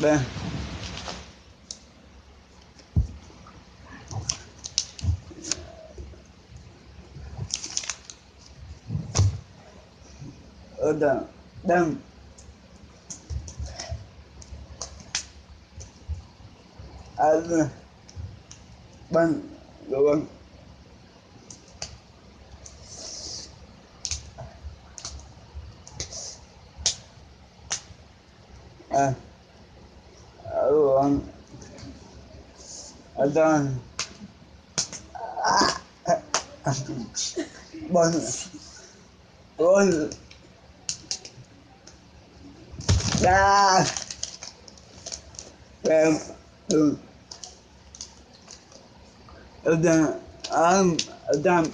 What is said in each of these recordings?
đây Ở đằng, đằng. Anh Bang, bang. À, ở الآن. الآن. قول لا. قدام قدام قدام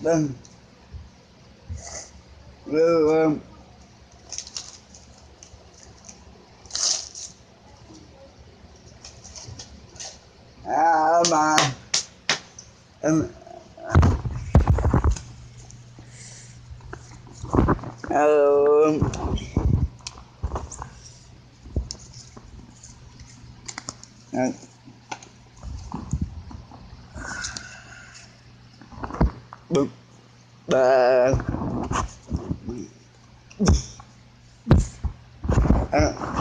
vâng, vâng, à mà em ờ boop, bah. Uh.